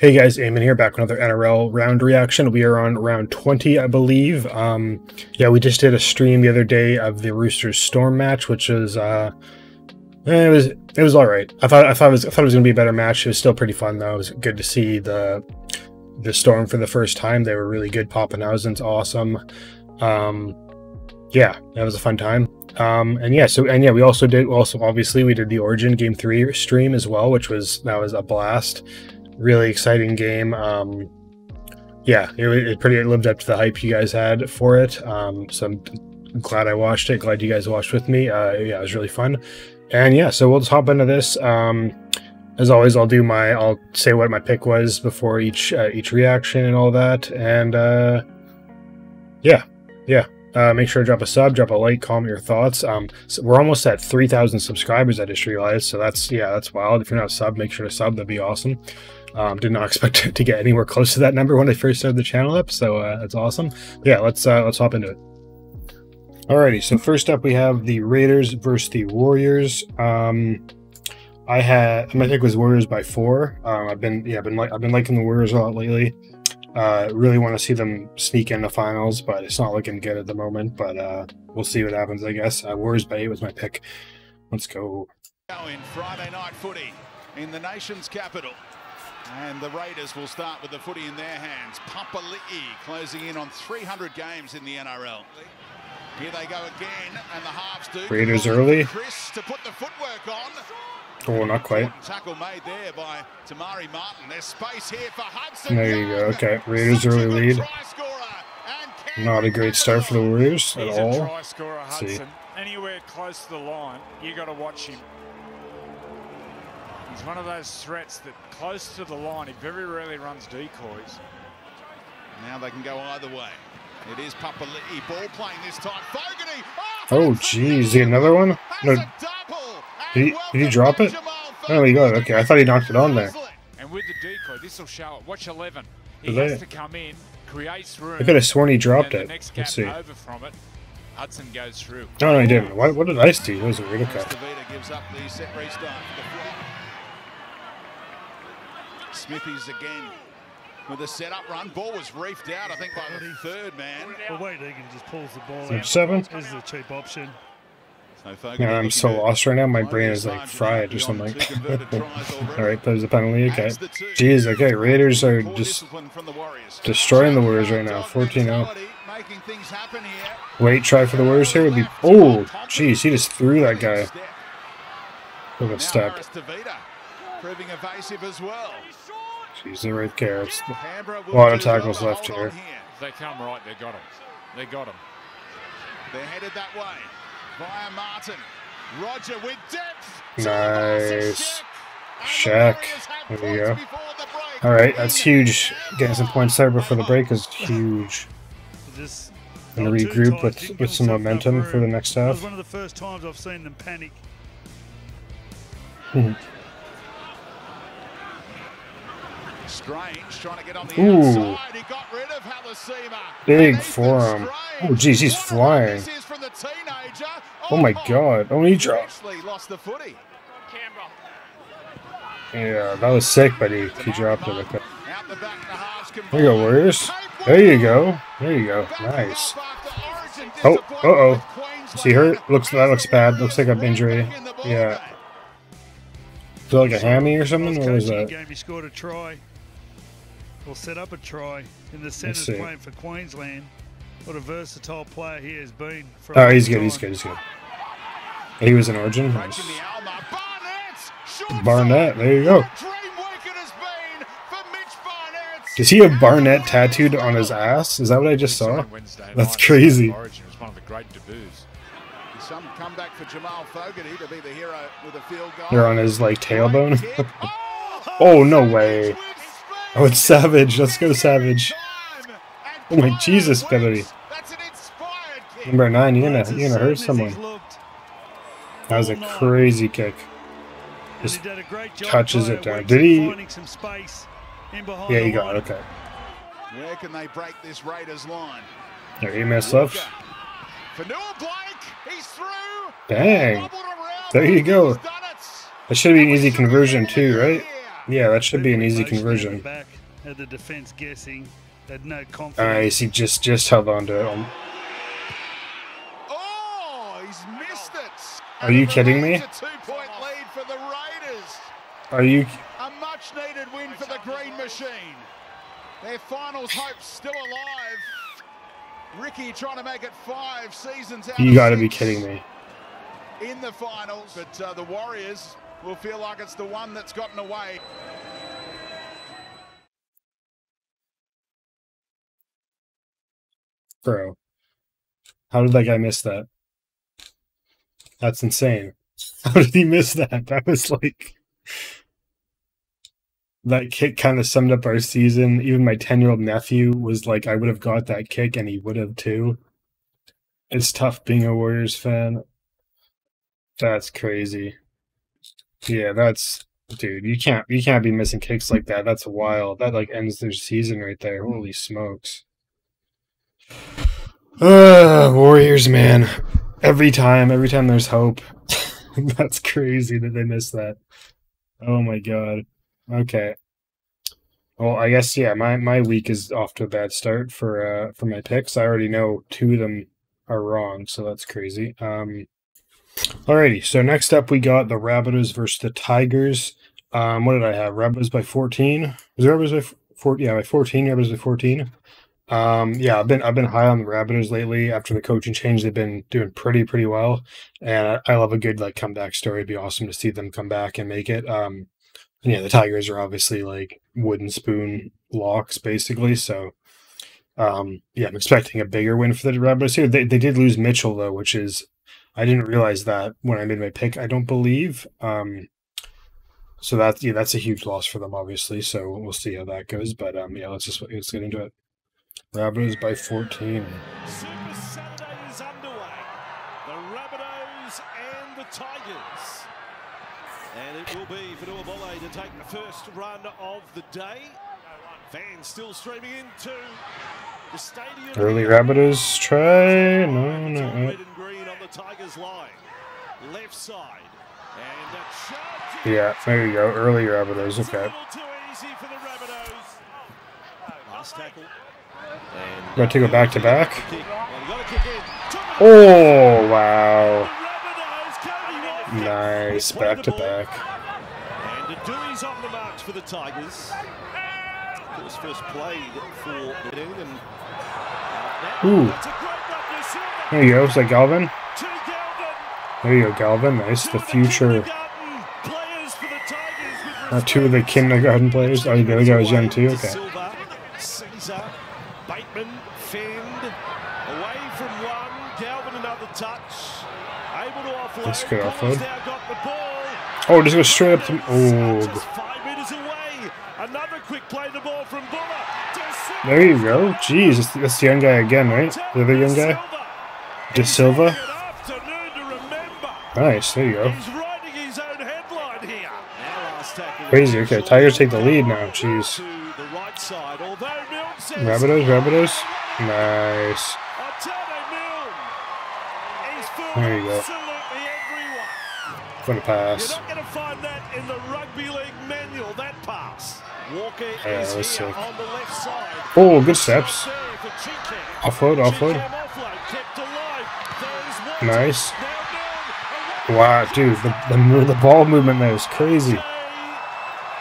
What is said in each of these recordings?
Hey guys, Eamonn here, back with another NRL round reaction. We are on round 20, I believe. Um, yeah, we just did a stream the other day of the Roosters Storm match, which was, uh, eh, it was, it was alright. I thought, I thought it was, I thought it was gonna be a better match. It was still pretty fun though. It was good to see the, the Storm for the first time. They were really good. Papenhuyzen's awesome. Um, yeah, that was a fun time. Um, and yeah, so, and yeah, we also did, also, obviously, we did the Origin Game 3 stream as well, which was, that was a blast really exciting game. Um, yeah, it, it pretty it lived up to the hype you guys had for it. Um, so I'm glad I watched it. Glad you guys watched with me. Uh, yeah, it was really fun. And yeah, so we'll just hop into this. Um, as always, I'll do my I'll say what my pick was before each uh, each reaction and all that. And uh, yeah, yeah. Uh, make sure to drop a sub, drop a like, comment your thoughts. Um, so we're almost at 3,000 subscribers. I just realized, so that's yeah, that's wild. If you're not sub, make sure to sub. That'd be awesome. Um, did not expect to get anywhere close to that number when I first started the channel up, so uh, that's awesome. Yeah, let's uh, let's hop into it. Alrighty, so first up we have the Raiders versus the Warriors. Um, I had my pick was Warriors by four. Um, I've been yeah, I've been like I've been liking the Warriors a lot lately. Uh, really want to see them sneak in the finals, but it's not looking good at the moment. But uh, we'll see what happens, I guess. Uh, Warriors by eight was my pick. Let's go. In Friday night footy in the nation's capital. And the Raiders will start with the footy in their hands. Papali'i closing in on 300 games in the NRL. Here they go again, and the halves do. Raiders early. Kris to put the footwork on. Oh, not quite. Tackle made there by Te Maire Martin. There's space here for Hudson. There you go. Okay, Raiders early lead. Not a great start for the Warriors at all. Try scorer, Hudson. Anywhere close to the line, you got to watch him. He's one of those threats that close to the line, he very rarely runs decoys. Now they can go either way. It is Papali'i ball playing this time. Fogarty. Oh, oh geez. Oh, another one? No. Did he, did he drop it? Oh, he got it. Okay, I thought he knocked it on there. And with the decoy, this will show it. Watch 11. He has to come in, creates room. I could have sworn he dropped it. Let's see. Over from it. Hudson goes through. No, no, he didn't. What, what did I do? It was a weird cut. gives up the set restart Smithies again with a setup run. Ball was reefed out, I think, by the third man. Well, wait, Egan just pulls the ball out. Seven? This is a cheap option. So yeah, I'm so lost right now. My brain is like fried or something. All right, there's a penalty. Okay. Jeez, okay. Raiders are just destroying the Warriors right now. 14-0. Wait, try for the Warriors here would be... Oh, jeez, he just threw that guy. With a step. Proving evasive as well. Jeez, the red carrots. A lot of tackles left here. If they come right, they got him. They got him. They're headed that way. Via Martin. Roger with depth. Nice. Shaq. There you go. All right, that's huge. Getting some points there before the break is huge. And regroup with with some momentum for the next half. It was one of the first times I've seen them panic. Hmm. Strange trying to get on the Ooh. outside. He got rid of Halasima. Big forearm. Oh, jeez, he's flying. Oh my god. Oh, he dropped. lost the footy. Yeah, that was sick, but he, he dropped it. Okay. There you go, Warriors. There you go. There you go. Nice. Oh, uh-oh. Is he hurt? Looks That looks bad. Looks like an injury. Yeah. Is like a hammy or something? What was that? Game, he scored a try. We'll set up a try in the centres playing for Queensland. What a versatile player he has been. Oh, he's good, he's good, he's good. He was an origin. Nice. Barnett, there you go. Does he have Barnett tattooed on his ass? Is that what I just saw? That's crazy. Some comeback for Jamal Fogarty to be the hero with a field goal. They're on his like tailbone. Oh, oh no way. Oh, it's Savage. Let's go, Savage. Oh my Jesus, Billy. Number nine, you're gonna you're gonna hurt someone. That was a crazy kick. Just touches it down. Did he? Yeah, he got it. Okay. Where can they break this Raiders line? There, he missed left. Dang. There you go. That should be an easy conversion too, right? Yeah, that should be an easy conversion. Back, had the defense guessing, had no confidence. Nice, he just just held on to it. Oh, he's missed it. Are you kidding me? two-point lead for the Raiders. Are you? A much-needed win for the Green Machine. Their finals hopes still alive. Ricky trying to make it five seasons out. You got to be kidding me. In the finals, but uh, the Warriors will feel like it's the one that's gotten away. Bro, how did that guy miss that? That's insane. How did he miss that? That was like that kick kind of summed up our season. Even my 10 year old nephew was like, I would have got that kick, and he would have too. It's tough being a Warriors fan. That's crazy. Yeah, that's dude. You can't you can't be missing kicks like that. That's wild. That like ends their season right there. Holy smokes. Uh, Warriors, man. Every time, every time there's hope. that's crazy that they missed that. Oh my god. Okay. Well, I guess yeah. My my week is off to a bad start for uh for my picks. I already know two of them are wrong, so that's crazy. Um. Alrighty, so next up we got the Rabbitohs versus the Tigers. Um, what did I have? Rabbitohs by fourteen. Was it Rabbitohs by four? Yeah, by fourteen. Rabbitohs by fourteen. Um, yeah, I've been I've been high on the Rabbitohs lately. After the coaching change, they've been doing pretty pretty well, and I, I love a good like comeback story. It'd be awesome to see them come back and make it. Um, and yeah, the Tigers are obviously like wooden spoon locks basically. So, um, yeah, I'm expecting a bigger win for the Rabbitohs here. They they did lose Mitchell though, which is I didn't realize that when I made my pick. I don't believe. Um, so that's yeah, that's a huge loss for them, obviously. So we'll see how that goes. But um, yeah, let's just let's get into it. Rabbitohs by 14. Super Saturday is underway. The Rabbitohs and the Tigers. And it will be for Nuabole to take the first run of the day. Fans still streaming into the stadium. Early Rabbitohs try. No, no. Red Tigers line. Left side. And a charge. Yeah, there you go. Early Rabbitohs. Okay. little too easy for the Rabbitohs. Last tackle. And Got to go back to back. Kick. Well, you got to kick in. Took it Oh wow! Rabbitohs, Cody Walker. Nice back to back. And Dewey's on the march for the Tigers. It was first played for the England. Uh, Ooh. That's a great run to Silva. There you go. Is that Galvin? There you go, Galvin. Nice. The future. Uh, two of the kindergarten players. Oh, the other guy was young too. Okay. Bateman, Fend, away from one. That's good. Oh, just go straight up to. Oh, there you go. Jeez, that's the young guy again, right? The other young guy. Da Silva. An afternoon to remember. Nice. There you go. He's writing his own headline here. Now last tackle. Crazy. Okay, Tigers take the lead now. Jeez. To the right side, although Milne says Rabbitohs. Rabbitohs. Nice. Otago Milne. He's fooled There you go. absolutely everyone. What a You're not going to find that in the rugby league manual. That pass. Walker Yeah, is here sick. on the left side. Oh, good steps. There for Chinkham. Offload. Offload. Chinkham offload, kept alive. There's Walton. Nice. Wow, dude, the, the the ball movement there is crazy.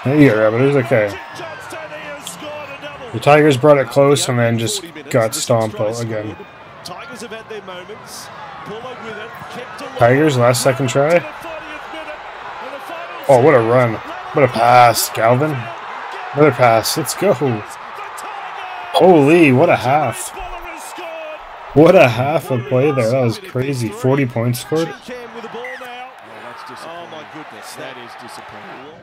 There you go. Okay. Has scored a double. The Tigers brought it close and then just got stomped again. Tigers it. Tigers, last second try. To the 40th minute, and the final Oh, what a run. What a pass, Galvin. Another pass. Let's go. Holy, what a half. What a half of play there. That was crazy. 40 points scored. Chinkham with the ball now. Oh my that is disappointing.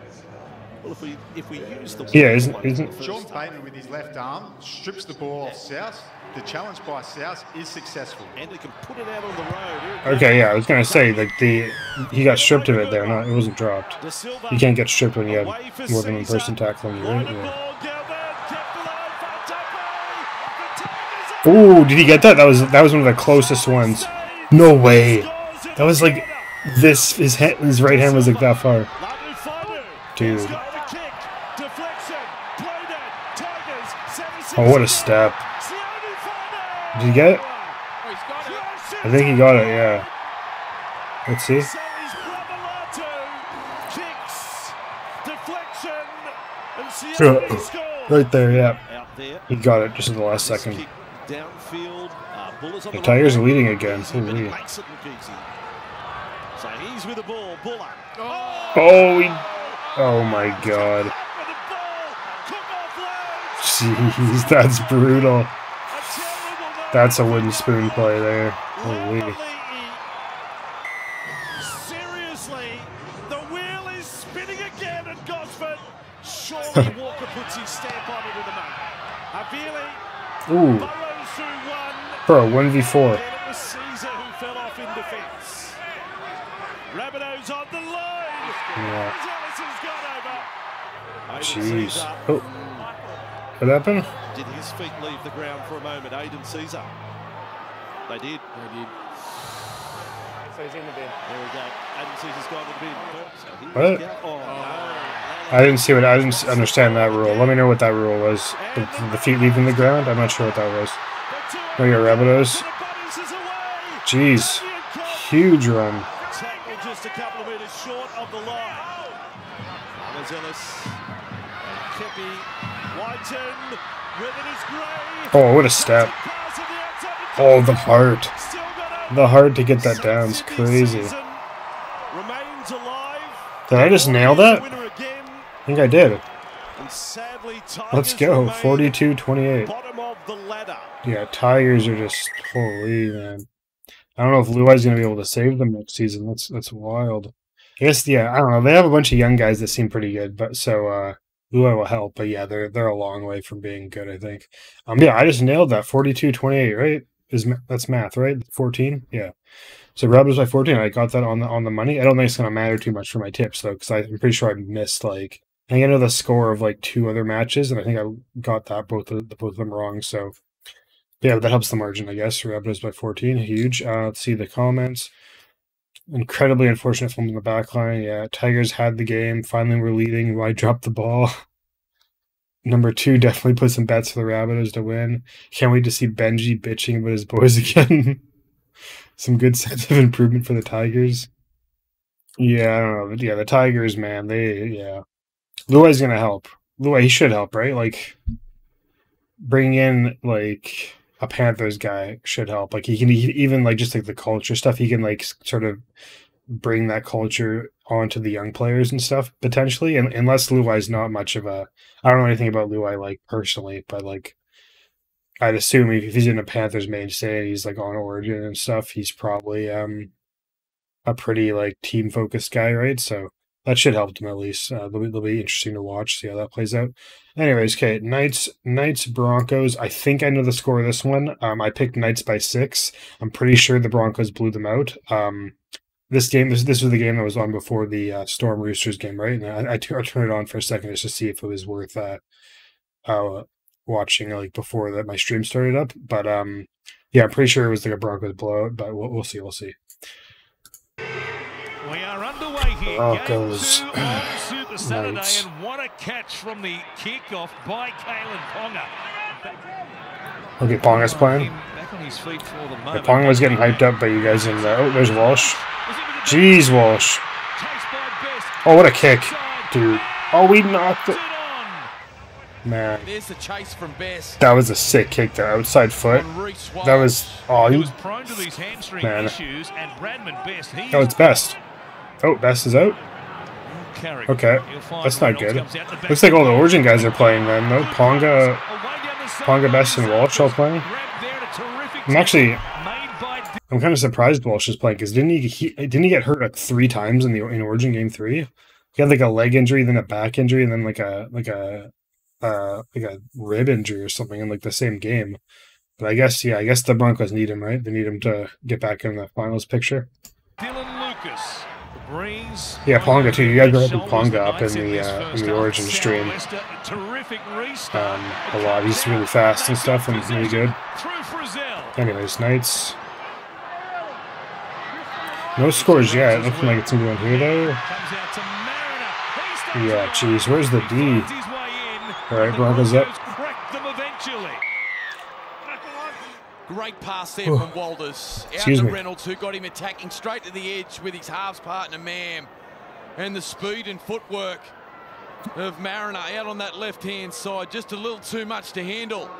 Well, if we if we use the Yeah, isn't- isn't- Sean Bateman with his left arm strips the ball off South. The challenge by South is successful. and he can put it out on the road. Okay, yeah, I was gonna say like the he got stripped of it there. Not it wasn't dropped. You can't get stripped when you have more than one person tackling you. Right? Yeah. ball, Galvin, kept alive for Tuppy. The Tigers are Ooh, did he get that? That was that was one of the closest ones. No way. That was like Canada. This. His hand, his right hand was like that far. Dude. He's got the kick. Oh, what a step. Did he get it? I think he got it, yeah. Let's see. right there, yeah. He got it just in the last second. The Tigers are leading again. Holy. So he's with the ball. Bula. Oh! oh, he, oh my god. Jeez, that's brutal. That's a wooden spoon play there. Holy. Seriously, the wheel is spinning again at Gosford. Surely Walker puts his stamp on it in the moment. Ooh. Burrows through. Bro, 1v4. And it was Sezer who fell off in defence. Rabbitohs on the line. Yeah. Ellison's gone over. Aidan Jeez. Oh. What happened? Did his feet leave the ground for a moment? Aidan Sezer. They did. They did. So he's in the bin. There we go. Aidan Sezer's gone to the bin. So What? was go- Oh, no. I didn't see what I didn't understand that rule. Let me know what that rule was. The, the feet leaving the ground. I'm not sure what that was. Oh, your Rabbitohs. Jeez, huge run. Tackle just a couple of metres short of the line. Mazelis, Oh, what a step! Pass the outside Oh, the heart. The heart to get that down is crazy. season Remains alive. Did I just nail that? I think I did. Let's go. remain 42-28. Bottom of the ladder. Yeah, Tigers are just holy man. I don't know if Luai's gonna be able to save them next season. That's that's wild. I guess yeah, I don't know. They have a bunch of young guys that seem pretty good, but so uh Luai will help. But yeah, they're they're a long way from being good, I think. Um yeah, I just nailed that 42-28, right? Is that's math, right? 14? Yeah. So Rabbits by 14. I got that on the on the money. I don't think it's gonna matter too much for my tips though, because I'm pretty sure I missed like I think I know the score of like two other matches, and I think I got that both of the both of them wrong. So yeah, that helps the margin, I guess. Rabbitohs by 14, huge. Uh, let's see the comments. Incredibly unfortunate from the back line. Yeah, Tigers had the game. Finally, we're leading. Why drop the ball? Number two, definitely put some bets for the Rabbitohs to win. Can't wait to see Benji bitching about his boys again. some good sense of improvement for the Tigers. Yeah, I don't know. But yeah, the Tigers, man, they yeah. Luai's gonna help. Luai, he should help, right? Like bring in like a Panthers guy should help. Like he can he, even like just like the culture stuff. He can like sort of bring that culture onto the young players and stuff potentially. And unless Luai's not much of a, I don't know anything about Luai like personally, but like I'd assume if he's in a Panthers mainstay and he's like on Origin and stuff, he's probably um a pretty like team focused guy, right? So that should help them at least. Uh, they'll, be, they'll be interesting to watch, see how that plays out. Anyways, okay, Knights, Knights, Broncos. I think I know the score of this one. Um, I picked Knights by six. I'm pretty sure the Broncos blew them out. Um, this game, this this was the game that was on before the uh, Storm Roosters game, right? And I, I, tu- I turned it on for a second just to see if it was worth uh, uh watching like before that my stream started up. But um, yeah, I'm pretty sure it was like a Broncos blowout. But we'll, we'll see, we'll see. Broncos. Game two on Super Saturday, and what a catch from the kickoff by Kalyn Ponga. Okay, Ponga's playing. Back on his feet for the Yeah. Ponga was getting hyped up by you guys in there. Oh, there's Walsh. Was it with Jeez, Walsh. chase by Best. Oh, what a kick, dude. Oh, we knocked it. Man, There's the chase from Best. that was a sick kick there, outside foot. That was oh, He he, was prone to these hamstring Man. issues, and Bradman Best, oh, it's best. Oh, best is out. Okay, that's not good. comes out the back. Looks like all the Origin guys are playing then. No, Ponga, Away down the Ponga, Best, and. Walsh all playing. Grabbed there, a terrific I'm actually, I'm kind of surprised Walsh is playing because didn't he, he didn't he get hurt like three times in the in Origin game three? He had like a leg injury, then a back injury, and then like a like a uh like a rib injury or something in like the same game. But I guess yeah, I guess the Broncos need him, right? They need him to get back in the finals picture. Dylan Lucas. Yeah, Ponga too. You guys brought up Ponga up in the, uh, in the. Origin stream. A. Um, a lot. He's really fast and stuff and he's really good. Anyways, Knights. No scores yet. Looking like it's gonna be on here though. Comes out to Mariner. He stays Yeah, jeez, where's the D? Finds his way in. All right, Broncos up. Crack them eventually. Chile. Great pass there from Walters. Out Excuse to me. Reynolds, who got him attacking straight to the edge with his halves partner, Mam. And the speed and footwork of Mariner out on that left-hand side. Just a little too much to handle.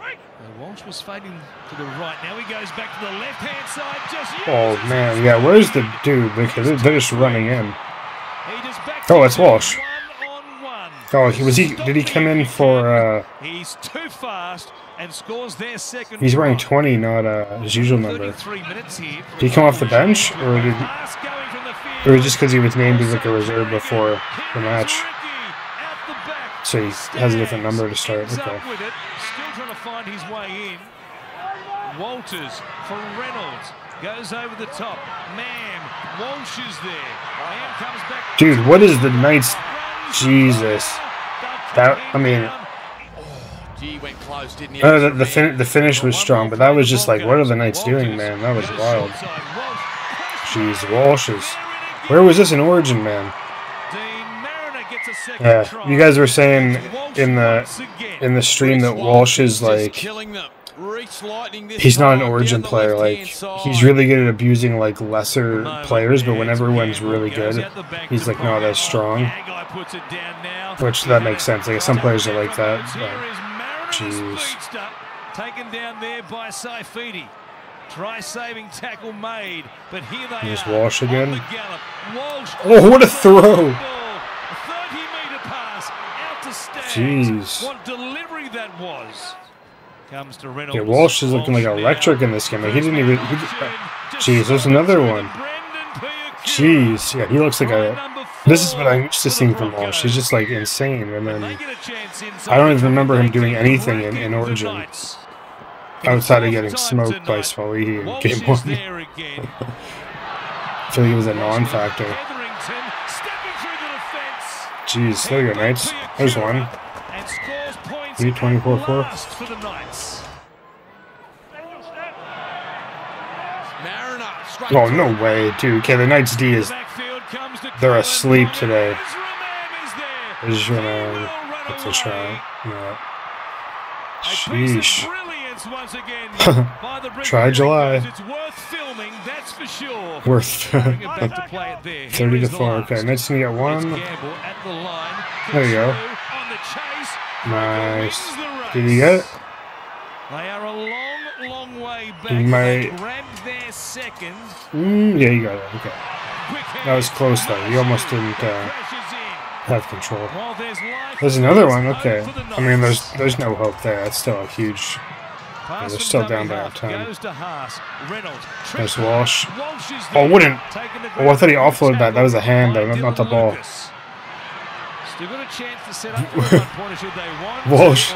And Walsh was fading to the right. Now he goes back to the left-hand side. Just Oh man, yeah. Where's the dude? Because they're, they're just running in. He just backs Oh, it's into Walsh. Oh, he was he? Did he come in for? uh He's too fast and scores their second. He's wearing 20, not uh, his usual number. 33 minutes here. for Did he come off the bench, or did, Pass going from the field. or was just because he was named as like a reserve before the match? Ricky out the back. So he has a different number to start. Okay. up with it. Still trying to find his way in. Walters for Reynolds. Goes over the top. Mam. Walsh is there. Mam comes back. Dude, what is the Knights? Jesus. That I mean, Gee, went close, didn't he? the the, fin- the finish was strong, but that was just like, what are the Knights doing, man? That was wild. Jeez, Walsh is. Where was this in Origin, man? Yeah, you guys were saying in the in the stream that Walsh is like killing them. Reach lightning this he's not an origin player. Like he's really good at abusing like lesser players, but when everyone's really good, he's like not as strong. Which that makes sense. Like some players are like that. But jeez, Taken down there by Saifiti. Try saving tackle made, but here they Here's are. Walsh again. Walsh Oh, what a throw! Ball. A 30 metre pass out to Staggs. Jeez. What delivery that was. Comes to Reynolds. yeah, Walsh is looking like electric in this game. Like he didn't even. He, down. jeez, there's another one. Jeez, yeah, he looks like a. This is what I'm used to seeing from Walsh. He's just like insane, and then I don't even remember him doing anything in, in Origin outside of getting smoked by Suaalii in game one. I feel like it was a non-factor. Jeez, there you go, Knights. There's one. Three twenty-four four. For the Knights. Mariner straight Oh no way, dude. Okay, the Knights D is Backfield comes to they're asleep today. Is there. They're just gonna He will a try. Yeah. A piece of Sheesh. once again by the Try July. It's worth filming, that's for sure. Worth Bring to play it there. 30 to is the 4. Okay, Knights gonna get one. There you go. On the chase. Nice. Did he get it? They are a long, long way back. He might- They grabbed their second. Mm, yeah, you got it. Okay. That was close though. You almost didn't uh, have control. There's another one. Okay. the I mean, there's there's no hope there. That's still a huge. Pass they're still down by half. halftime. Goes to Haas. There's Walsh. Oh, wouldn't. Oh, I thought he offloaded that. That was a hand, though, not- the ball. Still got a chance to set up for a one-pointer should they want. Walsh.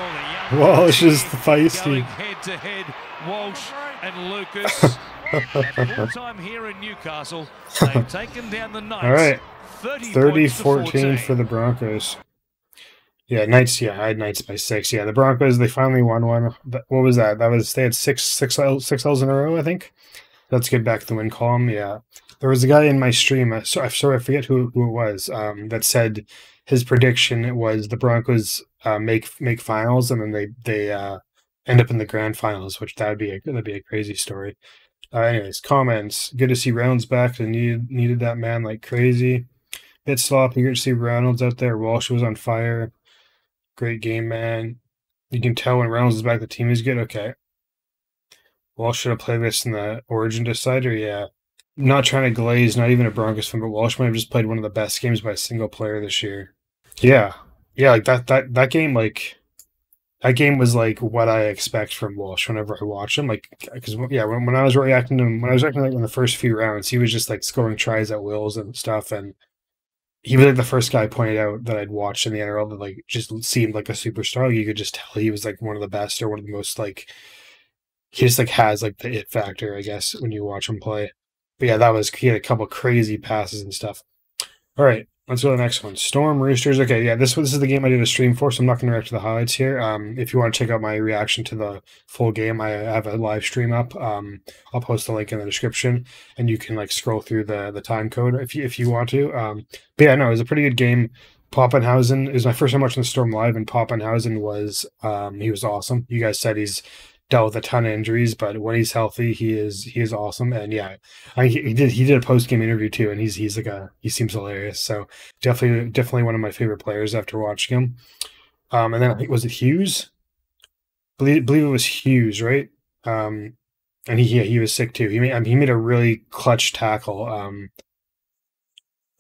The Walsh is team feisty. Head to head, Walsh and Lucas. full time here in Newcastle, they've taken down the Knights. All right. 30, 30 points to 14 for the Broncos. Yeah, Knights. Yeah, I had Knights by six. Yeah, the Broncos. They finally won one. What was that? That was they had six six L- six L's in a row. I think. Let's get back to the win column. Yeah, there was a guy in my stream. uh, So I'm sorry, I forget who who it was. Um, that said his prediction was the Broncos uh, make make finals and then they they uh, end up in the grand finals, which that would be a that'd be a crazy story. Uh, anyways, comments. Good to see Reynolds back. They needed needed that man like crazy. Bit sloppy. Good to see Reynolds out there. Walsh was on fire. Great game, man. You can tell when Reynolds is back, the team is good. Okay. Walsh should have played this in the Origin Decider. Yeah. I'm not trying to glaze, not even a Broncos fan, but Walsh might have just played one of the best games by a single player this year. Yeah. Yeah, like that that that game, like that game was like what I expect from Walsh whenever I watch him. Like, because yeah, when, when I was reacting to him, when I was reacting like in the first few rounds, he was just like scoring tries at wills and stuff, and he was like the first guy I pointed out that I'd watched in the NRL that like just seemed like a superstar. Like, you could just tell he was like one of the best or one of the most like he just like has like the it factor, I guess, when you watch him play. But yeah, that was he had a couple crazy passes and stuff. All right, let's go to the next one. Storm Roosters. Okay, yeah, this this is the game I did a stream for, so I'm not going to react to the highlights here. Um, if you want to check out my reaction to the full game, I have a live stream up. Um, I'll post the link in the description, and you can like scroll through the the time code if you if you want to. Um, but yeah, no, it was a pretty good game. Papenhuyzen is my first time watching the Storm live, and Papenhuyzen was um, he was awesome. You guys said he's dealt with a ton of injuries, but when he's healthy, he is he is awesome. And yeah, I, he did he did a post game interview too, and he's he's like a he seems hilarious. So definitely definitely one of my favorite players after watching him. Um, and then I think was it Hughes? believe believe it was Hughes, right? Um, and he yeah, he was sick too. He made I mean, he made a really clutch tackle. Um,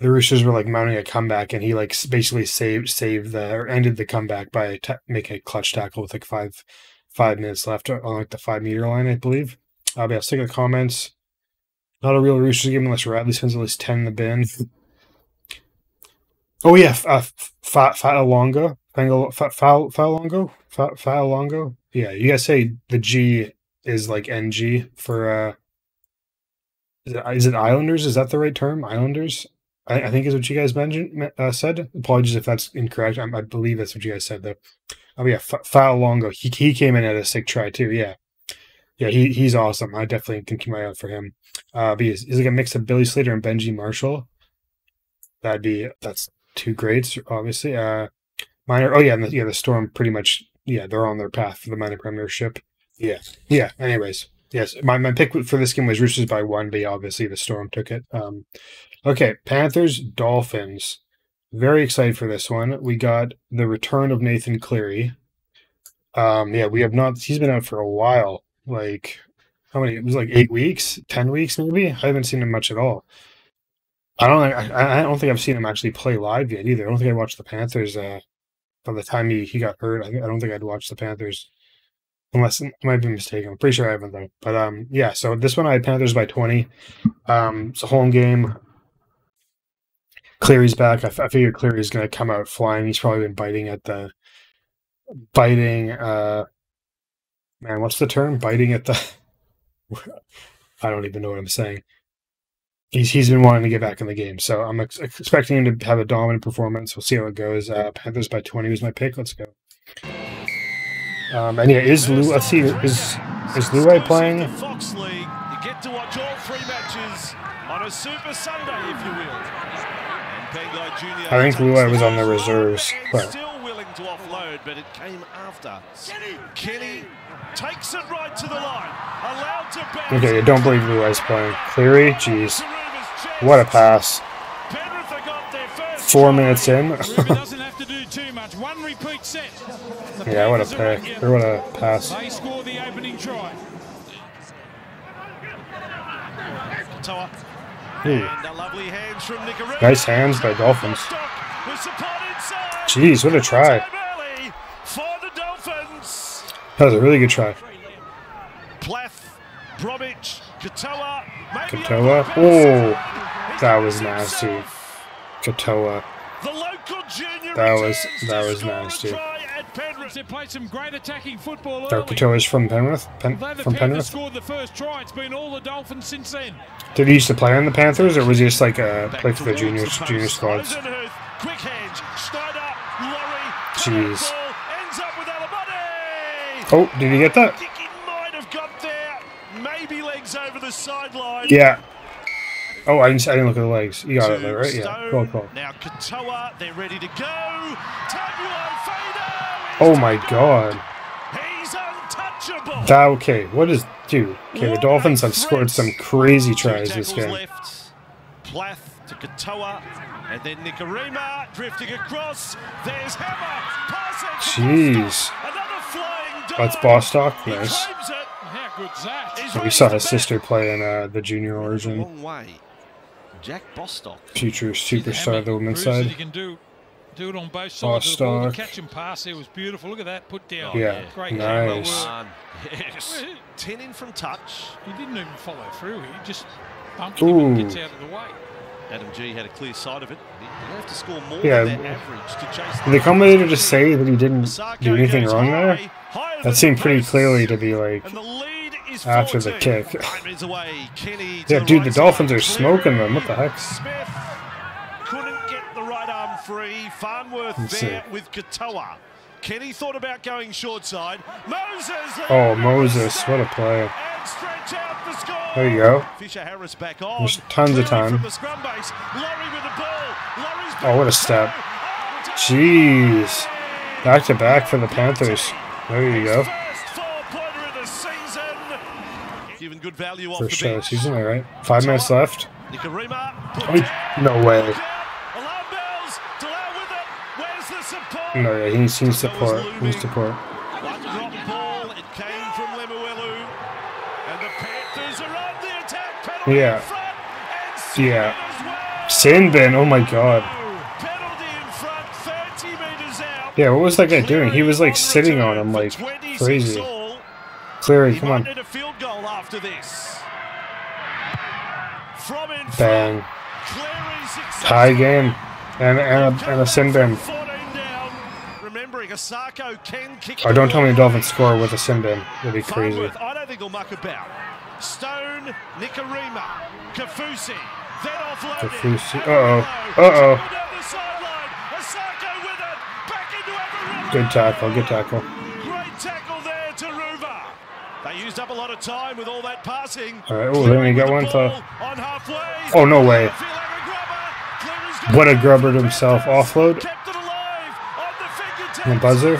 the Roosters were like mounting a comeback, and he like basically saved saved the or ended the comeback by ta- making a clutch tackle with like five five minutes left on like the five meter line, I believe. Uh, but yeah, stick in the comments. Not a real Roosters game unless Radley spends at least ten in the bin. Oh yeah, uh, Fat Fa'alogo, Fa'alogo, Fa'alogo. Yeah, you guys say the G is like NG for uh is it, is it Islanders? Is that the right term? Islanders? I, I think is what you guys mentioned uh, said. Apologies if that's incorrect. I, I, believe that's what you guys said though. Oh yeah, F- Longo. He he came in at a sick try too. Yeah, yeah. He he's awesome. I definitely keep my eye out for him. Uh, but he's, he's like a mix of Billy Slater and Benji Marshall. That'd be that's two greats, obviously. Uh, minor. Oh yeah, the, yeah. The Storm pretty much. Yeah, they're on their path for the minor premiership. Yeah, yeah. Anyways, yes, my, my pick for this game was Roosters by one, but obviously the Storm took it. Um, okay, Panthers Dolphins. Very excited for this one. We got the return of Nathan Cleary. Um, yeah, we have not. He's been out for a while. Like how many? It was like eight weeks, ten weeks, maybe. I haven't seen him much at all. I don't. I, I don't think I've seen him actually play live yet either. I don't think I watched the Panthers. Uh, by the time he, he got hurt, I, I don't think I'd watched the Panthers unless I might be mistaken. I'm pretty sure I haven't though. But um, yeah. So this one I had Panthers by 20. Um, it's a home game. Cleary's back. I, f- I figured Cleary's going to come out flying. He's probably been biting at the biting. Uh, man, what's the term? Biting at the. I don't even know what I'm saying. He's he's been wanting to get back in the game, so I'm ex- expecting him to have a dominant performance. We'll see how it goes. Uh, Panthers by 20 was my pick. Let's go. Um, and yeah, is Lou? Let's see, is is Luai playing? Fox League, you get to watch all three matches on a Super Sunday, if you will. I think Luai was on the reserves, but still willing to offload, but it came after. Kenny takes it right to the line, allowed to bounce. Okay, I don't believe Luai's playing. Cleary, jeez, what a pass! Four minutes in. One yeah, what a pick. Or what a pass. They score the opening try. Nice hands by Dolphins. Jeez, what a try. That was a really good try. Plath, Bromwich, Katoa. Katoa. Oh, that was nasty. Katoa. That was that was nasty. They played some great attacking football Katoa is from Penrith. Pen, from Penrith. scored the first try. It's been all the Dolphins since then. Did he used to play on the Panthers, or was he just like uh, a play for the junior junior squads? Jeez. Oh, did he get that? Yeah. Oh, I didn't, I didn't look at the legs. You got it there, right? Yeah. Cool, cool. Now Katoa, they're ready to go. Oh my god. He's untouchable. That okay. What is dude? Okay, the Dolphins have scored some crazy tries this game. Left. Plath to Katoa. And then Nikorima drifting across. There's Hammer. Passing. Jeez. That's Bostock. Nice. How good's that? we saw his sister play in uh, the junior origin. Jack Bostock. Future superstar of the women's side. You can do, do it on both sides of the ball. The catch and pass there was beautiful. Look at that. Put down. Yeah. Great nice. Yes. Ten in from touch. He didn't even follow through. He just bumped him and gets out of the way. Adam Gee had a clear sight of it. He have to score more yeah. than that average to chase the commentator just say that he didn't do anything wrong there? That seemed pretty clearly to be like after the kick. yeah, dude, the Dolphins are smoking them. What the heck? Free. Farnworth Let's there see. with Katoa. Kenny thought about going short side. Moses. Oh, Moses, what a play. And stretch out the score. There you go. Fisher Harris back on. There's tons of time. From the scrum base. Laurie with the ball. Laurie's Oh, what a step. Jeez. Back to back for the Panthers. There you go. Given good value off First the shot of the season, all right. Five minutes left. No way. Alarm bells. Delau with it. Where's the support? No, yeah, he needs, he needs support. He needs support. One drop ball. It came from Lemuelu. And the Panthers are on the attack. Penalty Yeah. in front. And Sin Yeah. as well. Sin bin, oh my god. Penalty in front. 30 metres out. Yeah, what was that guy doing? He was like sitting on him like crazy. Cleary, come on. need a field goal after this. From in front. Bang. Tie game. And, and, a, and a sin bin. 14 down. Remembering can kick Oh, don't tell me the. Dolphins score with a sin bin. That'd be crazy. Farnworth, I don't think he'll muck about. Stone, Nikorima, Kaufusi, then offloaded. Kaufusi, uh-oh, uh-oh. Dribble down the sideline. Isaako with it. Back into Good tackle, good tackle. Great tackle there to Ruva. They used up a lot of time with all that passing. All right, oh, then we got one Ball on halfway. Oh, no way. Feel like a grubber. Cleary's got What a grubber to himself. Offload. And the buzzer.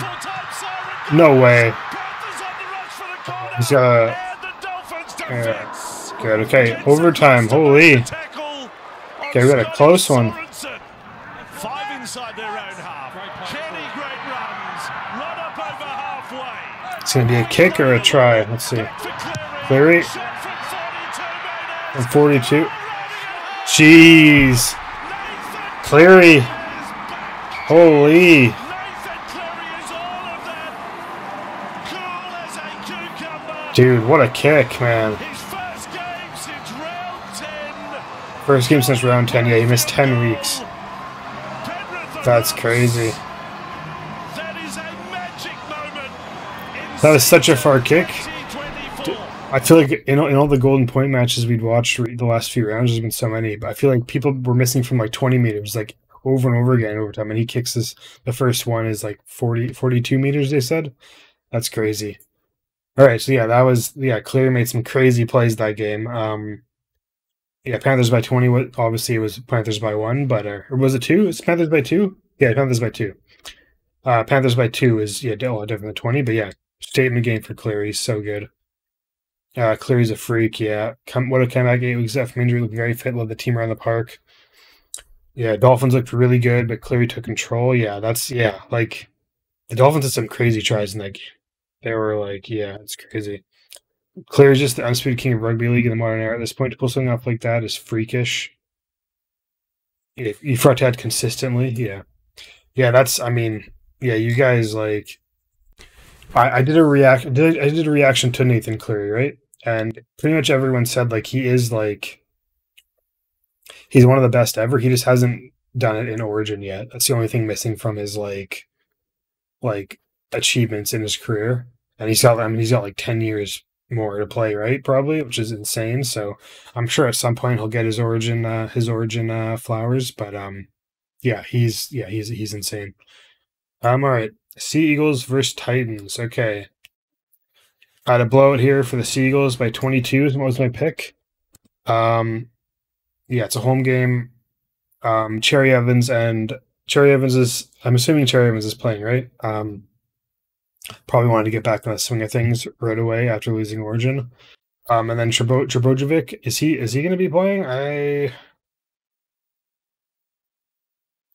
No way. Panthers on the rush for the corner. He's got a. And the Dolphins Yeah. Good, okay. Overtime, holy. Okay, we got a close one. Five inside their own half. Kenny, great runs. Run up over halfway. It's going to be a kick or a try. Let's see. Cleary. Cleary. Shot from 42 And 42. Jeez. Cleary. Holy. Dude, what a kick, man. First game since round 10. First game since round 10. Yeah, he missed 10 weeks. That's crazy. That is a magic moment. in That was such a far kick. I feel like in, all- in all the golden point matches we'd watched the last few rounds, there's been so many, but I feel like people were missing from like 20 meters, like over and over again over time. And he kicks this, the first one is like 40, 42 meters, they said. That's crazy. All right. So yeah, that was, yeah, Cleary made some crazy plays that game. Um, yeah, Panthers by 20. What Obviously, it was Panthers by one, but, uh, or was it two? It's Panthers by two? Yeah, Panthers by two. Uh, Panthers by two is, yeah, a lot different than 20, but yeah, statement game for Cleary. So good. Uh, Cleary's a freak, yeah. Come, what a comeback eight weeks out from injury, looked very fit, led the team around the park. Yeah, Dolphins looked really good, but Cleary took control. Yeah, that's yeah, like the Dolphins had some crazy tries in that game. They were like, yeah, it's crazy. Cleary's just the undisputed king of rugby league in the modern era. At this point, to pull something off like that is freakish. If you front head consistently, yeah, yeah, that's. I mean, yeah, you guys like. I, I did a react. Did, I did a reaction to Nathan Cleary, right? And pretty much everyone said like he is like he's one of the best ever. He just hasn't done it in Origin yet. That's the only thing missing from his like like achievements in his career. And he's got I mean he's got like ten years more to play, right? Probably, which is insane. So I'm sure at some point he'll get his origin uh his origin uh flowers. But um yeah, he's yeah, he's he's insane. Um all right. Sea Eagles versus Titans. Okay. I had a blowout here for the Seagulls by 22. What was my pick? Um, yeah, it's a home game. Um, Cherry Evans and Cherry Evans is. I'm assuming Cherry Evans is playing, right? Um, probably wanted to get back on the swing of things right away after losing Origin. Um, and then Trebo- Trbojevic is he is he going to be playing? I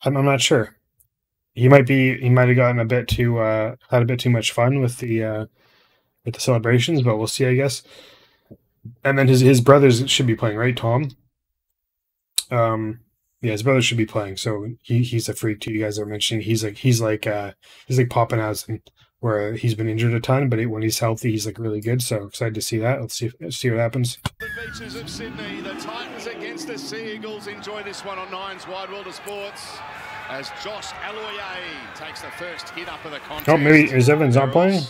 I'm, I'm not sure. He might be. He might have gotten a bit too uh, had a bit too much fun with the uh, with the celebrations, but we'll see, I guess. And then his his brothers should be playing, right? Tom. Um, yeah, his brother should be playing. So he he's a freak too. You guys are mentioning he's like he's like uh he's like popping Papenhuyzen, where he's been injured a ton, but when he's healthy, he's like really good. So excited to see that. Let's see see what happens. The beaches of Sydney, the Titans against the Sea Eagles. Enjoy this one on Nine's Wide World of Sports. As Josh Aloiai takes the first hit up of the contest. Oh, maybe is Evans not playing?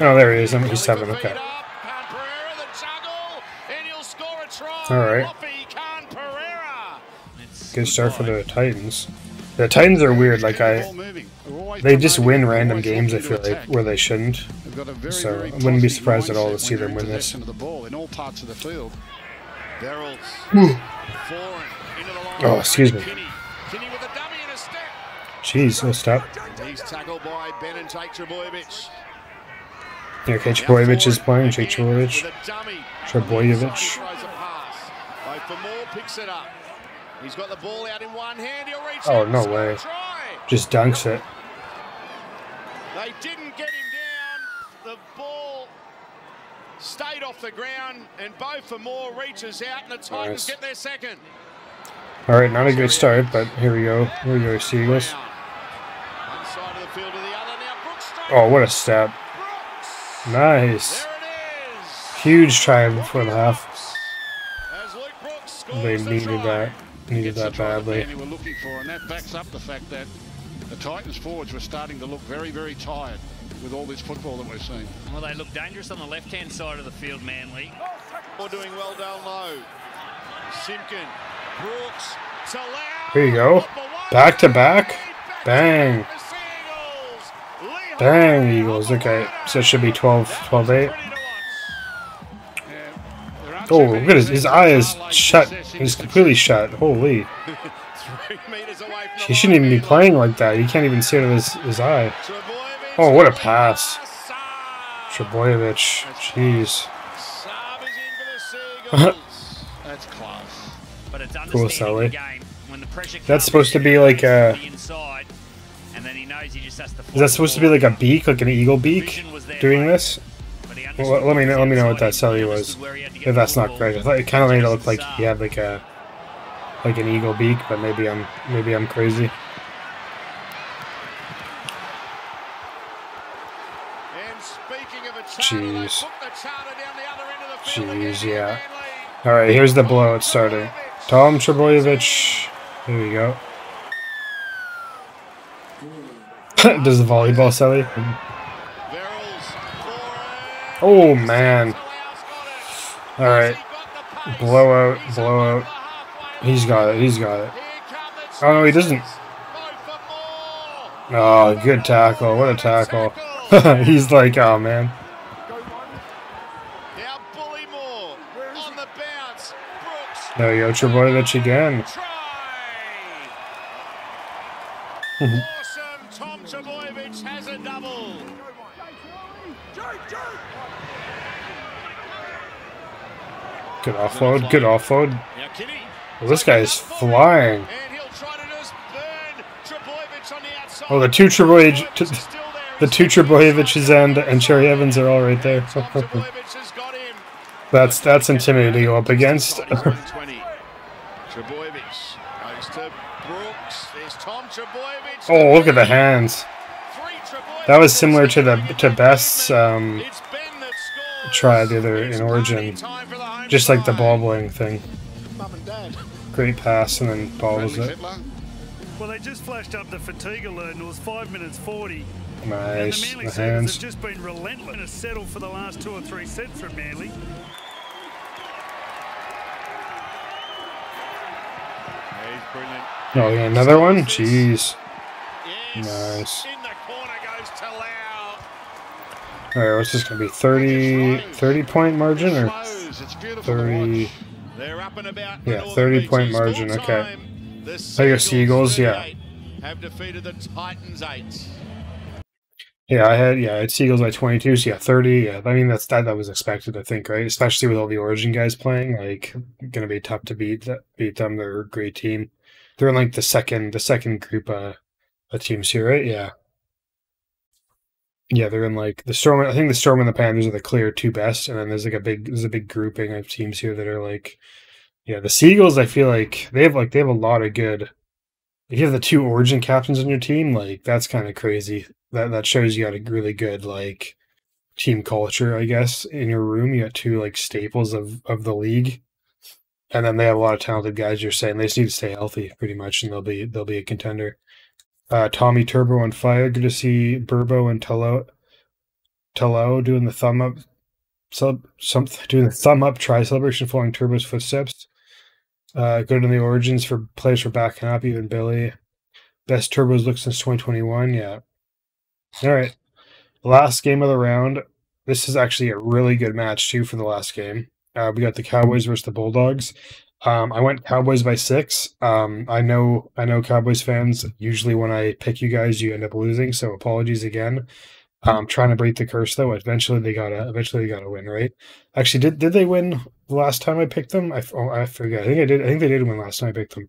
Oh, there he is. I'm- he's seven. Okay. up. Khan Pereira, the juggle, and he'll score a try. All right. Loffy Khan Pereira. Good start for the Titans. The Titans are weird. Like I, they just win random games. I feel like where they shouldn't. So I wouldn't be surprised at all to see them win this. Of the ball in all parts of the field. Verrills. Whew. Foran into the line. Oh, excuse me. Kinney. Kinney with a double. Jeez, no stop. He's tackled by Ben and Jake Trbojevic. Okay, Trbojevic is playing. Jake Trbojevic. Trbojevic. For more, picks it up. He's got the ball out in one hand. He'll reach Oh, no way. Just dunks it. They didn't get him down. The ball stayed off the ground, and Beau Fermor reaches out, and the Titans Nice. get their second. All right, not a good start, but here we go. Here we go, Seagulls. One side of the field to the other. Now Brooks straight. Oh, what a step. Nice. There it is. Huge try before the half. As Luke Brooks scores They needed that. Needed that badly. They were looking for, and that backs up the fact that the Titans forwards were starting to look very, very tired with all this football that we're seeing. Well, they look dangerous on the left-hand side of the field, Manly. We're doing well down low. Simpkin, Brooks, Talau. Here you go. Back to back. Bang. Bang, Eagles. Okay, so it should be 12, 12 8. Oh, look at his, his eye is shut. He's completely shut. Holy. Three metres away from He shouldn't even be playing like that. You can't even see it with his, his eye. Oh, what a pass. Trbojevic. Jeez. That's class. But it's Cool, understanding Sally. the game when the pressure That's supposed to be like a- the inside, and then he knows he just has to Is that supposed to be like a beak, like an eagle beak, doing this? Well, let- me know, let me know what that celly was. If that's not correct, I thought it kind of made it look like he had like a like an eagle beak, but maybe I'm maybe I'm crazy. And speaking of a charter, Jeez. put the charter down the other end of the field again Jeez, yeah. All right, here's the blowout starting. Tom Trbojevic. Here we go. Does the volleyball celly? Oh man. All right. Blowout, blowout. He's got it. He's got it. Oh no, he doesn't. Oh, good tackle. What a tackle. He's like, oh man. Now Bullymore on the bounce. Brooks. There you go, Trbojevic again. Awesome. Tom Trbojevic has a double. Good offload. Good offload. Well, this guy is flying. Oh, the two Trbojevic, the two Trbojeviches and Cherry Evans are all right there. that's that's intimidating to go up against. 20. Trbojevic goes to Brooks. There's Tom Trbojevic. oh, look at the hands. That was similar to the to Best's um, try the other in Origin, just like the ball bowling thing. Great pass and then ball was it. Well, they just flashed up the fatigue alert and it was 5 minutes 40. Nice, And the Manly the Seagulls hands. have just been relentless to settle for the last two or three sets from Manly. He's brilliant. Oh yeah, another one. Jeez. Nice. In the corner goes Talau. All right, what's this gonna be? 30, 30 point margin or thirty? They're up and about. Yeah, thirty point margin. Okay. There you go, Seagulls. Yeah, Have defeated the Titans eight. yeah. I had yeah, it's Seagulls by twenty two. So yeah, thirty. Yeah, I mean that's that that was expected. I think right, especially with all the Origin guys playing. Like, gonna be tough to beat beat them. They're a great team. They're in like the second the second group uh, of teams here, right? Yeah. Yeah, they're in like the Storm. I think the Storm and the Panthers are the clear two best, and then there's like a big there's a big grouping of teams here that are like, yeah, the Seagulls. I feel like they have like they have a lot of good. If you have the two Origin captains on your team, like that's kind of crazy. That that shows you got a really good like team culture, I guess, in your room. You got two like staples of of the league, and then they have a lot of talented guys. You're saying they just need to stay healthy, pretty much, and they'll be they'll be a contender. Uh, Tommy Turbo on fire. Good to see Burbo and Talo Talo doing the thumb up, so some doing the thumb up try celebration following Turbo's footsteps. Uh, good in the origins for players for backing up, even Billy. Best Turbos look since 2021. Yeah. All right. Last game of the round. This is actually a really good match too for the last game. Uh, we got the Cowboys versus the Bulldogs. Um, I went Cowboys by six. Um, I know, I know Cowboys fans. Usually, when I pick you guys, you end up losing. So apologies again. Um, trying to break the curse though. Eventually, they gotta. Eventually, they gotta win, right? Actually, did did they win the last time I picked them? I oh, I forget. I think I did. I think they did win last time I picked them.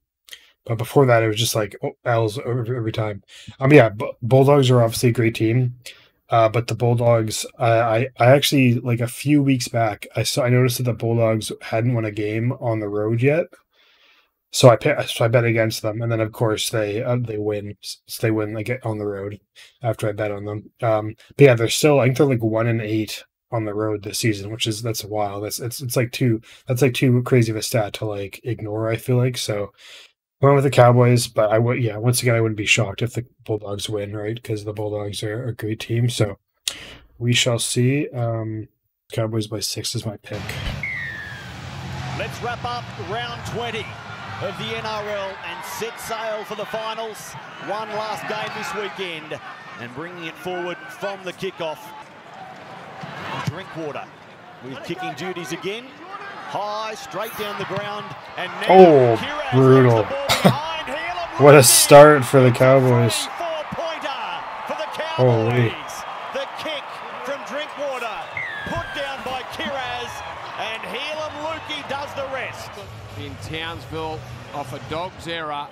But before that, it was just like oh, L's every, every time. Um, yeah, Bulldogs are obviously a great team. Uh, but the Bulldogs, I, I, actually like a few weeks back, I saw I noticed that the Bulldogs hadn't won a game on the road yet, so I so I bet against them, and then of course they uh, they win, so they win like on the road after I bet on them. Um, but yeah, they're still I think they're like one and eight on the road this season, which is that's a while. That's it's it's like too that's like too crazy of a stat to like ignore. I feel like so went with the Cowboys, but I would, yeah, once again, I wouldn't be shocked if the Bulldogs win, right? Because the Bulldogs are a great team. So we shall see. Um, Cowboys by six is my pick. Let's wrap up round 20 of the NRL and set sail for the finals. One last game this weekend and bringing it forward from the kickoff. Drinkwater with kicking duties again high, straight down the ground, and oh, brutal! what a start for the Cowboys! Holy! The kick from Drinkwater, put down by Kiraz, and Heilum Luki does the rest. In Townsville, off a dog's error,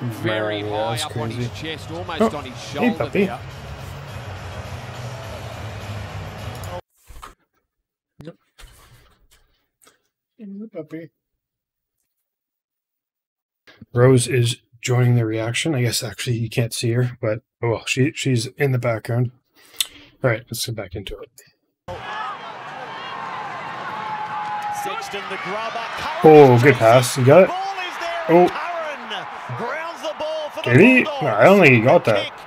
very Man, high up crazy. on his chest, almost oh, on his shoulder hey, there. Puppy. Rose is joining the reaction. I guess actually you can't see her, but oh well, she she's in the background. All right, let's get back into it. Sexton, the grubber. Oh, good pass. You got it. Oh. Did he? No, I don't think he got that.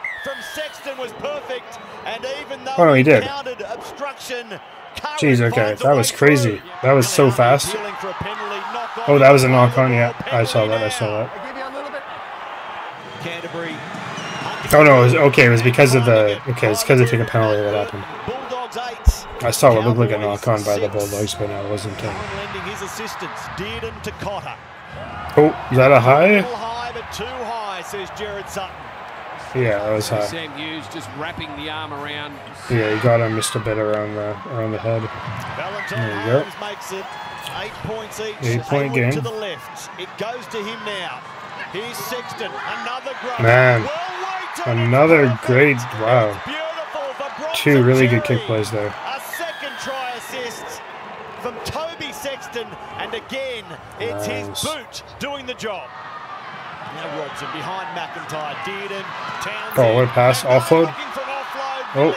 From Sexton was perfect, and even though oh, no, he did. obstruction, Jeez, okay, that was crazy. That was so fast. Oh, that was a knock on, yeah. I saw that, I saw that. Oh no, it was, okay, it was because of the, okay, it's because they took a penalty that happened. I saw what looked like a knock on by the Bulldogs, but no, it wasn't. Uh... Oh, is that a high? Too high, says Gerard Sutton. Yeah, that was high. Sam Hughes just wrapping the arm around. Yeah, he got him just a bit around the around the head. Valentine there you go. makes it eight points each. Eight point game. To the left. It goes to him now. Here's Sexton. Another great. Man, well another great. Wow. Two really good kick plays there. A second try assist from Toby Sexton, and again, it's nice. his boot doing the job. Now Robson behind McIntyre. Dearden, Townsend. Oh, what a pass. Offload. Oh,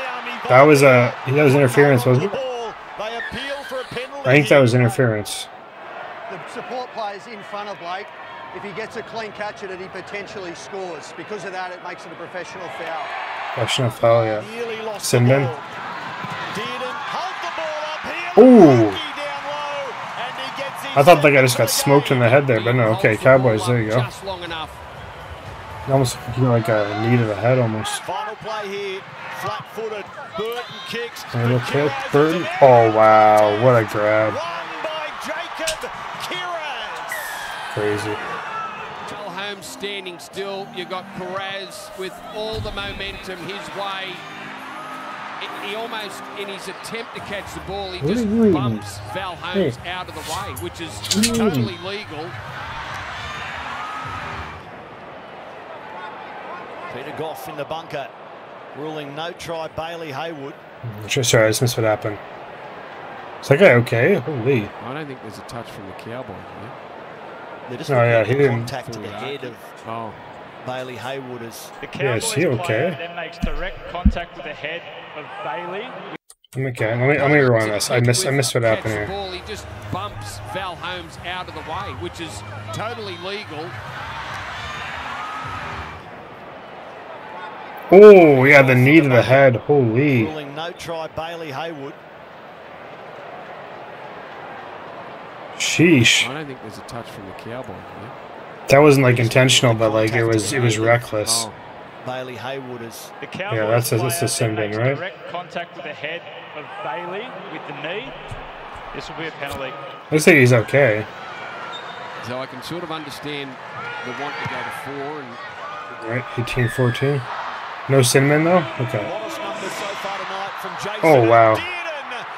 that was a that was interference, wasn't it? I think that was interference. The support players in front of Blake. If he gets a clean catch at it, he potentially scores. Because of that, it makes it a professional foul. Professional foul, yeah. Sinman. Ooh. I thought the guy just got smoked in the head there, but no. Okay, Cowboys. There you go. Almost you know, like a knee to the head, almost. Final play here. Flat-footed. Burton kicks. Little kick. Burton. Oh wow! What a grab. Crazy. Holmes standing still. You got Kiraz with all the momentum his way he almost, in his attempt to catch the ball, he what just bumps Val Holmes hey. out of the way, which is totally legal. Peter Gough in the bunker, ruling no try Bailey Hayward. Mm, sorry, I just missed what happened. Is that guy okay? Holy. I don't think there's a touch from the cowboy here. oh, yeah, he didn't. Contact to the head of oh. Bailey Hayward is. The Cowboys yeah, is he okay? Then makes direct contact with the head of Bailey. I'm okay. Let me let me rewind this. I missed I missed what happened here. Ball, he just bumps Val Holmes out of the way, which is totally legal. Oh yeah, the knee to the head. Holy. Ruling no try Bailey Hayward. Sheesh. I don't think there's a touch from the cowboy. Here. That wasn't like intentional, but like it was it was reckless. Oh. Bailey Hayward is. The yeah, that's a, that's a sim right? Direct contact with the head of Bailey with the knee. This will be a penalty. Looks like he's okay. So I can sort of understand the want to go to four. And All right, 18 14. No cinnamon, though? Okay. Oh, wow.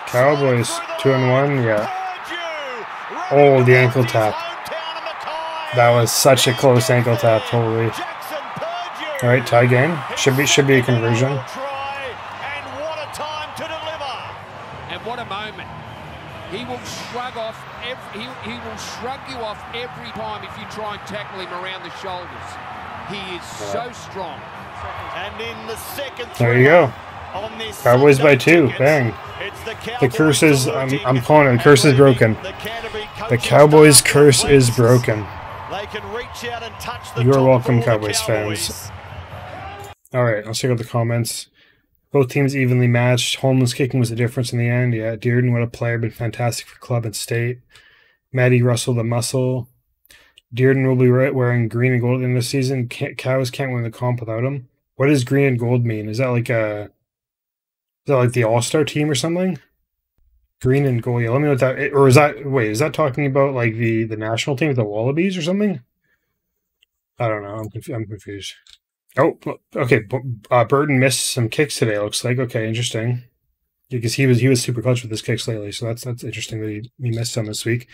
Cowboys, 2 and 1, yeah. Oh, the ankle tap. That was such a close ankle tap, totally. All right, tie game. Should be should be a conversion. And what a time to deliver! And what a moment. He will shrug off every, he, he will shrug you off every time if you try and tackle him around the shoulders. He is so strong. And in the second There you go. Cowboys by two. Bang. The curse is, I'm, I'm calling it, the curse is broken. The Cowboys curse is broken. You are welcome, Cowboys fans. Alright, let's check out the comments. Both teams evenly matched. Holman's kicking was the difference in the end. Yeah, Dearden, what a player, been fantastic for club and state. Maddie Russell, the muscle. Dearden will be right wearing green and gold in the season. Can't, cows can't win the comp without him. What does green and gold mean? Is that like a is that like the All Star team or something? Green and gold. Yeah, let me know what that. Or is that wait? Is that talking about like the the national team, the Wallabies or something? I don't know. I'm I'm confused. Oh, okay. Uh, Burton missed some kicks today. Looks like okay, interesting. Because he was he was super clutch with his kicks lately, so that's that's interesting that he, he missed some this week.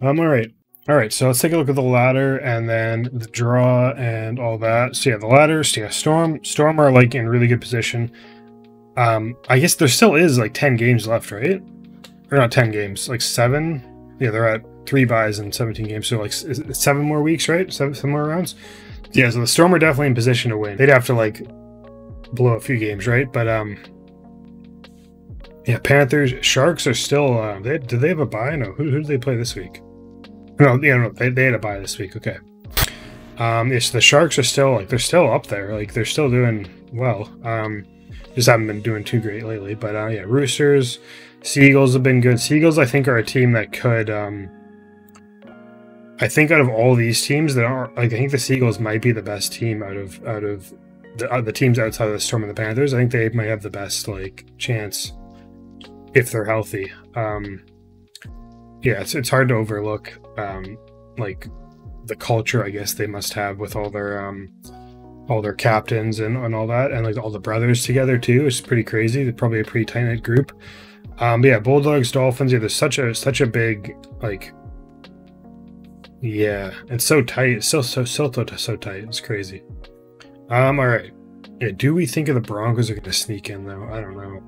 Um, all right, all right. So let's take a look at the ladder and then the draw and all that. So yeah, the ladder. So yeah, Storm Storm are like in really good position. Um, I guess there still is like ten games left, right? Or not ten games, like seven. Yeah, they're at three buys and seventeen games, so like seven more weeks, right? Seven, seven more rounds. Yeah, so the Storm are definitely in position to win. They'd have to like blow a few games, right? But um, yeah, Panthers, Sharks are still. Uh, they did they have a buy? No, who who do they play this week? No, yeah, no, they they had a buy this week. Okay. Um, yes, the Sharks are still like they're still up there. Like they're still doing well. Um, just haven't been doing too great lately. But uh, yeah, Roosters, Seagulls have been good. Seagulls, I think, are a team that could. Um, I think out of all these teams that are like, I think the Seagulls might be the best team out of out of the uh, the teams outside of the Storm and the Panthers. I think they might have the best like chance if they're healthy. Um, yeah, it's it's hard to overlook um, like the culture I guess they must have with all their um, all their captains and, and all that, and like all the brothers together too. It's pretty crazy. They're probably a pretty tight knit group. Um, but yeah, Bulldogs, Dolphins. Yeah, there's such a such a big like yeah, it's so tight. It's so so so so, so tight. It's crazy. Um, all right. Yeah, do we think of the Broncos are going to sneak in though? I don't know.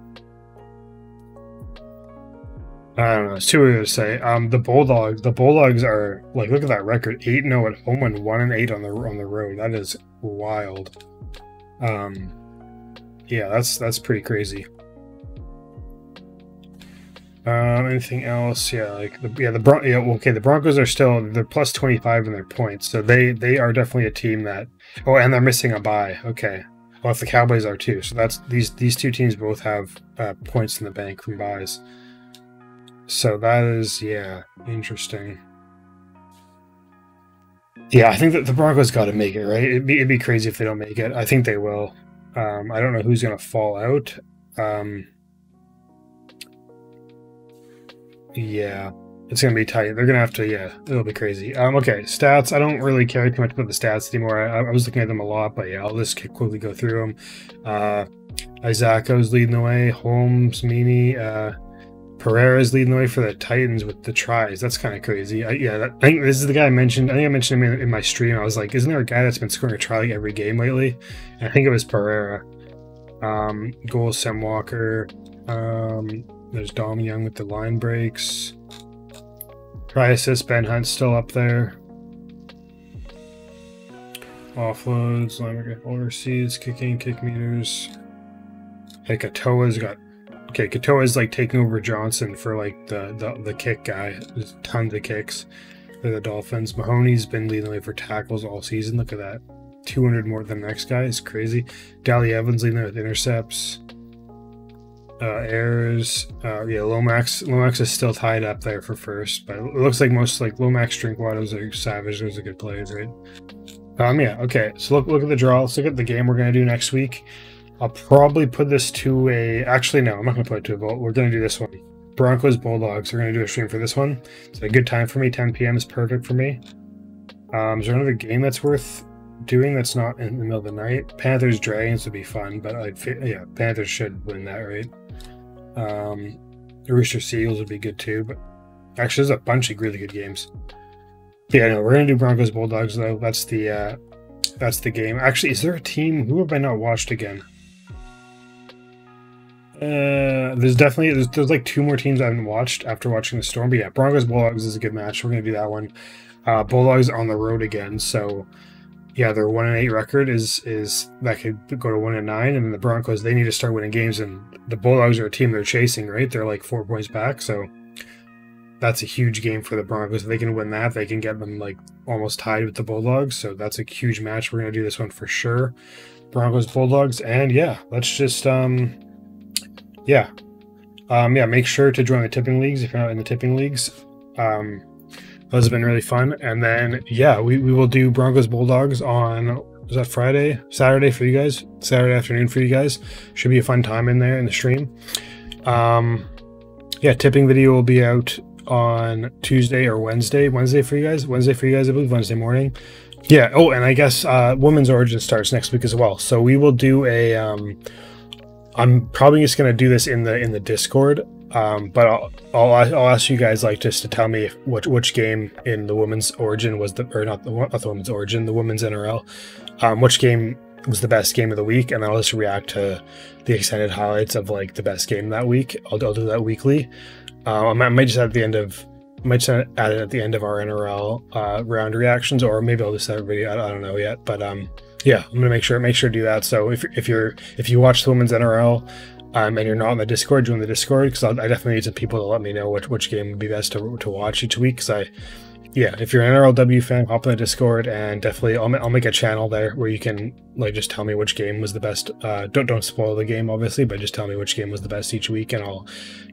I don't know. It's too early to say. Um, the Bulldogs. The Bulldogs are like look at that record: eight zero at home and one and eight on the on the road. That is wild. Um, yeah, that's that's pretty crazy. Um, anything else? Yeah, like the yeah the Bron- yeah okay the Broncos are still they're plus twenty five in their points, so they they are definitely a team that oh and they're missing a bye. Okay, well if the Cowboys are too, so that's these these two teams both have uh, points in the bank from buys. So that is yeah interesting. Yeah, I think that the Broncos got to make it right. It'd be, it'd be crazy if they don't make it. I think they will. Um, I don't know who's going to fall out. Um, Yeah, it's gonna be tight. They're gonna have to. Yeah, it'll be crazy. Um, okay, stats. I don't really care too much about the stats anymore. I, I was looking at them a lot, but yeah, I'll just quickly go through them. Uh, Isaac's leading the way. Holmes, Meany, uh, Pereira's leading the way for the Titans with the tries. That's kind of crazy. I, yeah, that, I think this is the guy I mentioned. I think I mentioned him in, in, my stream. I was like, isn't there a guy that's been scoring a try like every game lately? And I think it was Pereira. Um, goal, Sam Walker. Um, there's Dom Young with the line breaks. Try assist, Ben Hunt still up there. Offloads, line overseas, kicking, kick meters. Hey, Katoa's got okay, Katoa's like taking over Johnson for like the the, the kick guy. There's tons of kicks for the Dolphins. Mahoney's been leading the way for tackles all season. Look at that. 200 more than the next guy. is crazy. Daly Evans leading there with intercepts uh, errors. Uh, yeah, Lomax. Lomax is still tied up there for first, but it looks like most like Lomax, Drinkwater's are Savage. Those are good plays, right? Um, yeah. Okay. So look, look at the draw. Let's look at the game we're gonna do next week. I'll probably put this to a. Actually, no, I'm not gonna put it to a vote. We're gonna do this one. Broncos Bulldogs. We're gonna do a stream for this one. It's a good time for me. 10 p.m. is perfect for me. Um, is there another game that's worth doing that's not in the middle of the night? Panthers Dragons would be fun, but like yeah, Panthers should win that, right? Um, the Roosters Eels would be good too, but actually, there's a bunch of really good games. Yeah, no, we're gonna do Broncos Bulldogs though. That's the uh, that's the game. Actually, is there a team? Who have I not watched again? Uh, there's definitely there's, there's like two more teams I haven't watched after watching the Storm. But yeah, Broncos Bulldogs is a good match. We're gonna do that one. Uh, Bulldogs on the road again, so yeah, their one and eight record is is that could go to one and nine, and the Broncos they need to start winning games, and the Bulldogs are a team they're chasing, right? They're like four points back, so that's a huge game for the Broncos. If they can win that, they can get them like almost tied with the Bulldogs, so that's a huge match. We're gonna do this one for sure. Broncos Bulldogs, and yeah, let's just um yeah. Um, yeah, make sure to join the tipping leagues if you're not in the tipping leagues. Um, those have been really fun. And then, yeah, we, we will do Broncos Bulldogs on, is that Friday? Saturday for you guys? Saturday afternoon for you guys. Should be a fun time in there in the stream. Um, yeah, tipping video will be out on Tuesday or Wednesday. Wednesday for you guys? Wednesday for you guys, I believe, Wednesday morning. Yeah. Oh, and I guess uh, Women's Origin starts next week as well. So we will do a. Um, I'm probably just gonna do this in the in the Discord, um, but I'll, I'll I'll ask you guys like just to tell me which which game in the women's origin was the or not the not the women's origin the women's NRL, um, which game was the best game of the week, and I'll just react to the extended highlights of like the best game that week. I'll, I'll do that weekly. Uh, I, might, I might just at the end of I might just add it at the end of our NRL uh, round reactions, or maybe I'll just have video. I, I don't know yet, but um, yeah, I'm gonna make sure make sure to do that. So if if you're if you watch the women's NRL um, and you're not on the Discord, join the Discord because I definitely need some people to let me know which which game would be best to, to watch each week. Because I, yeah, if you're an NRLW fan, hop on the Discord and definitely I'll, I'll make a channel there where you can like just tell me which game was the best. Uh, don't don't spoil the game obviously, but just tell me which game was the best each week and I'll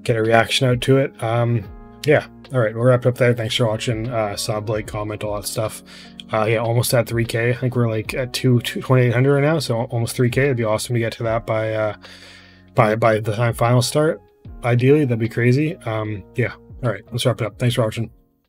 get a reaction out to it. Um, yeah, all right, we're wrapped up there. Thanks for watching. Uh, sub, like, comment, all that stuff. Uh, yeah, almost at 3K. I think we're like at 2, 2800 right now, so almost 3K. It'd be awesome to get to that by uh, by by the time finals start. Ideally, that'd be crazy. Um, yeah. All right, let's wrap it up. Thanks for watching.